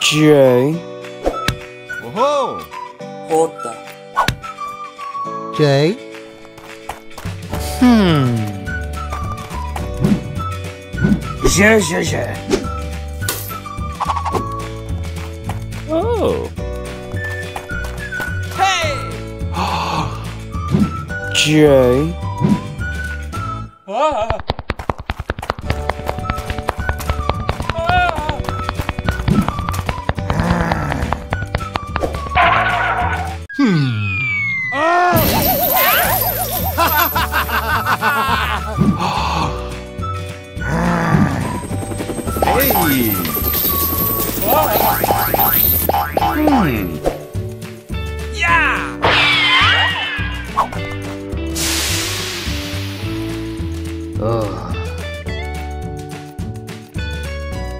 J Whoa! J. J Hmm. J J J Oh. Hey. J Hmm. Oh! hey! Hmm. Yeah! Oh.